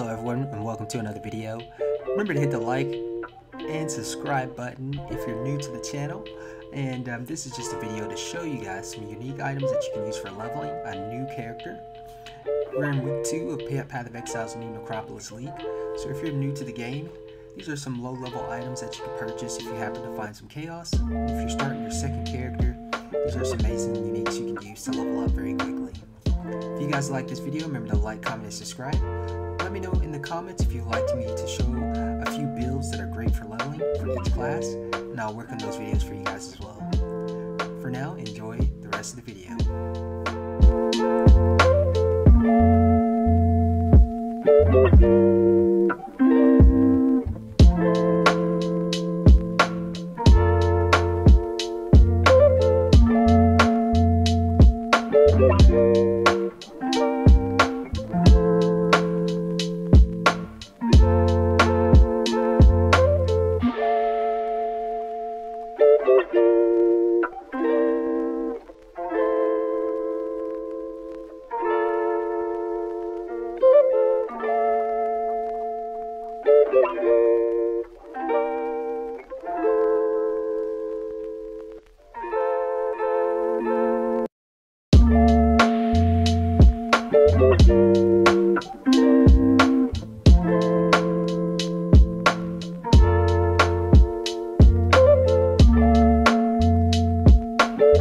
Hello everyone and welcome to another video. Remember to hit the like and subscribe button if you're new to the channel. And um, this is just a video to show you guys some unique items that you can use for leveling a new character. We're in week 2 of Path of Exile's new Necropolis League. So if you're new to the game, these are some low level items that you can purchase if you happen to find some chaos. If you're starting your second character, these are some amazing uniques you can use to level up very quickly. If you guys like this video, remember to like, comment, and subscribe. Let me know in the comments if you'd like me to show a few builds that are great for leveling for each class, and I'll work on those videos for you guys as well. For now, enjoy the rest of the video. Música